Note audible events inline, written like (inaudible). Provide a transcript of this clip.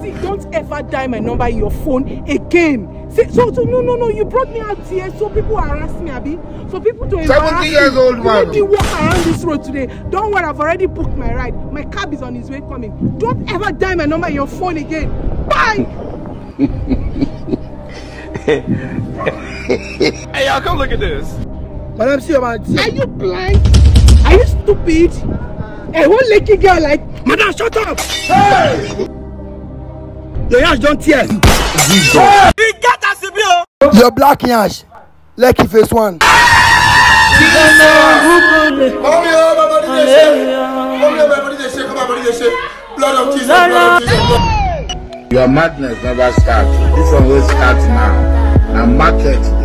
See, don't ever dial my number in your phone again. See, so, so no, no, no. You brought me out here so people harass me, Abi. For people to embarrass 70 years me. old You man. Make me walk around this road today. Don't worry, I've already booked my ride. My cab is on its way coming. Don't ever dial my number in your phone again. Bye. (laughs) Hey, y'all, come look at this. Madam, see your man. Are you blind? Are you stupid? A whole Lekki girl like Madam, shut up! your yansh don tear. e get as e be o. your black yansh lekki face one. Your madness never starts. This one will start now. Now market